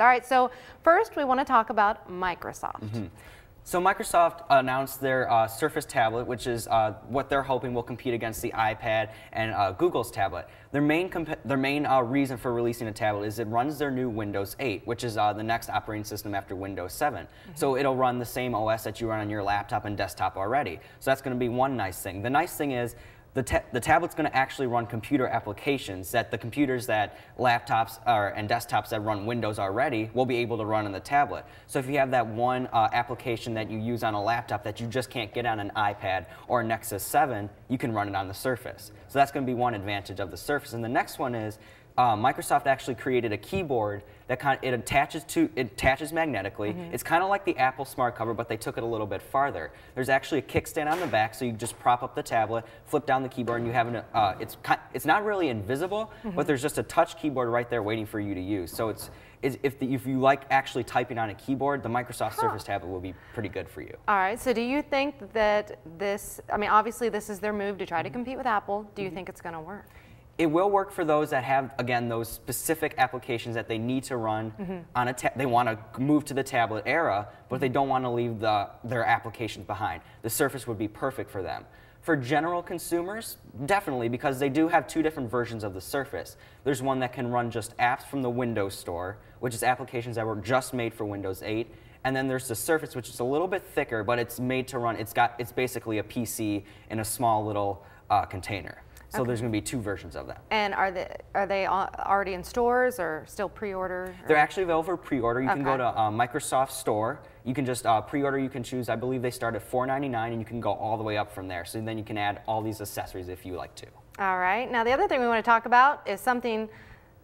All right, so first we want to talk about Microsoft. Mm -hmm. So Microsoft announced their uh, Surface tablet, which is uh, what they're hoping will compete against the iPad and uh, Google's tablet. Their main their main uh, reason for releasing a tablet is it runs their new Windows 8, which is uh, the next operating system after Windows 7. Mm -hmm. So it'll run the same OS that you run on your laptop and desktop already. So that's going to be one nice thing. The nice thing is the, ta the tablet's going to actually run computer applications that the computers that laptops are, and desktops that run Windows already will be able to run on the tablet. So if you have that one uh, application that you use on a laptop that you just can't get on an iPad or a Nexus 7, you can run it on the Surface. So that's going to be one advantage of the Surface. And the next one is uh, Microsoft actually created a keyboard that kind of, it attaches to it attaches magnetically. Mm -hmm. It's kind of like the Apple Smart Cover, but they took it a little bit farther. There's actually a kickstand on the back, so you just prop up the tablet, flip down the keyboard, and you have an. Uh, it's it's not really invisible, mm -hmm. but there's just a touch keyboard right there waiting for you to use. So it's if, the, if you like actually typing on a keyboard, the Microsoft huh. Surface tablet will be pretty good for you. All right, so do you think that this, I mean, obviously this is their move to try to mm-hmm. compete with Apple. Do you mm -hmm. think it's going to work? It will work for those that have, again, those specific applications that they need to run mm -hmm. on a they want to move to the tablet era, but they don't want to leave the, their applications behind. The Surface would be perfect for them. For general consumers, definitely, because they do have two different versions of the Surface. There's one that can run just apps from the Windows Store, which is applications that were just made for Windows 8, and then there's the Surface, which is a little bit thicker, but it's made to run. It's got. It's basically a PC in a small little uh, container. So okay. there's going to be two versions of that. And are they are they already in stores or still pre-order? They're actually available for pre-order. You okay. can go to uh, Microsoft Store. You can just uh, pre-order. You can choose. I believe they start at $4.99, and you can go all the way up from there. So then you can add all these accessories if you like to. All right. Now the other thing we want to talk about is something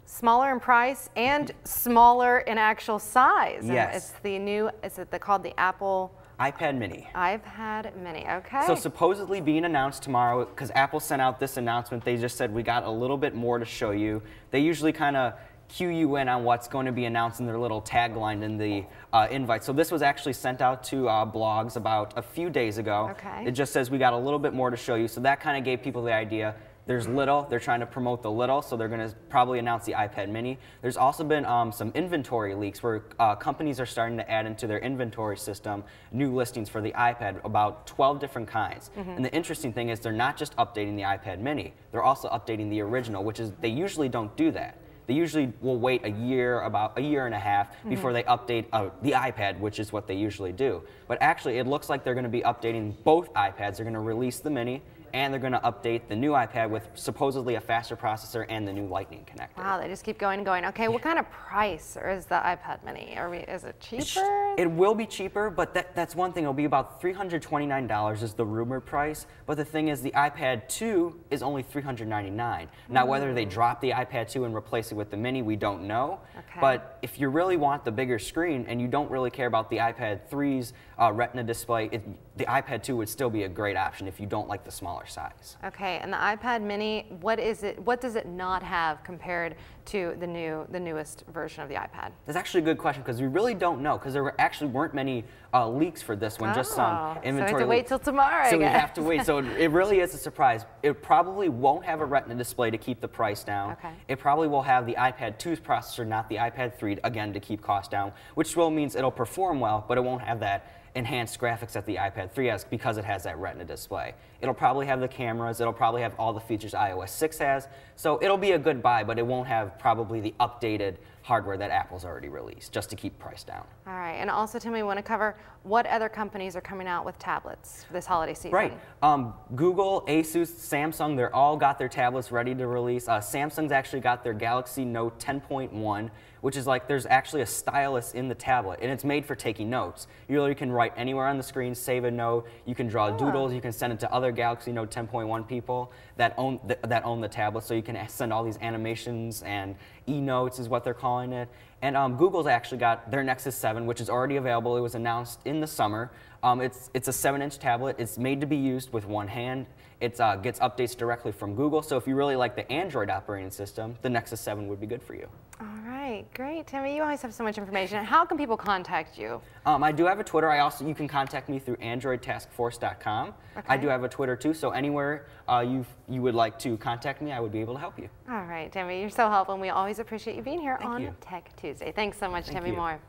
smaller in price and smaller in actual size. Yes. And it's the new. Is it the, called the Apple? iPad mini. iPad mini, okay. So supposedly being announced tomorrow, because Apple sent out this announcement, they just said we got a little bit more to show you. They usually kind of cue you in on what's going to be announced in their little tagline in the uh, invite. So this was actually sent out to uh, blogs about a few days ago. Okay. It just says we got a little bit more to show you. So that kind of gave people the idea there's little, they're trying to promote the little, so they're going to probably announce the iPad mini. There's also been um, some inventory leaks where uh, companies are starting to add into their inventory system new listings for the iPad, about 12 different kinds. Mm -hmm. And the interesting thing is they're not just updating the iPad mini, they're also updating the original, which is they usually don't do that. They usually will wait a year, about a year and a half, mm -hmm. before they update uh, the iPad, which is what they usually do. But actually, it looks like they're going to be updating both iPads. They're going to release the mini and they're going to update the new iPad with supposedly a faster processor and the new Lightning connector. Wow, they just keep going and going. Okay, what kind of price is the iPad Mini? Are we, is it cheaper? It will be cheaper, but that, that's one thing. It'll be about $329 is the rumored price. But the thing is, the iPad 2 is only $399. Now, mm. whether they mm. drop the iPad 2 and replace it with the Mini, we don't know. Okay. But if you really want the bigger screen and you don't really care about the iPad 3's uh, Retina display, it, the iPad 2 would still be a great option if you don't like the smaller size. Okay, and the iPad Mini, what is it? What does it not have compared to the new, the newest version of the iPad? That's actually a good question because we really don't know because there were actually weren't many uh, leaks for this one, oh, just some inventory. So we have to wait till tomorrow. So we have to wait. So it really is a surprise. It probably won't have a Retina display to keep the price down. Okay. It probably will have the iPad 2's processor, not the iPad 3, again to keep costs down, which will means it'll perform well, but it won't have that enhanced graphics that the iPad 3 has because it has that Retina display. It'll probably have the cameras, it'll probably have all the features iOS 6 has, so it'll be a good buy, but it won't have probably the updated hardware that Apple's already released, just to keep price down. All right, and also Tim, we want to cover what other companies are coming out with tablets for this holiday season. Right, um, Google, Asus, Samsung, they're all got their tablets ready to release. Uh, Samsung's actually got their Galaxy Note 10.1, which is like there's actually a stylus in the tablet, and it's made for taking notes. You really can write anywhere on the screen, save a note, you can draw oh. doodles, you can send it to other Galaxy Note 10.1 people that own, th that own the tablet, so you can send all these animations and e-notes is what they're calling it. And um, Google's actually got their Nexus 7, which is already available. It was announced in the summer. Um, it's, it's a 7-inch tablet. It's made to be used with one hand. It uh, gets updates directly from Google. So if you really like the Android operating system, the Nexus 7 would be good for you. All right. great. Timmy, you always have so much information. How can people contact you? Um, I do have a Twitter. I also you can contact me through AndroidTaskForce.com. I do have a Twitter too. So anywhere uh, you you would like to contact me, I would be able to help you. All right, Timmy, you're so helpful, and we always appreciate you being here Thank on you. Tech Tuesday. Thanks so much, Thank Timmy you. Moore.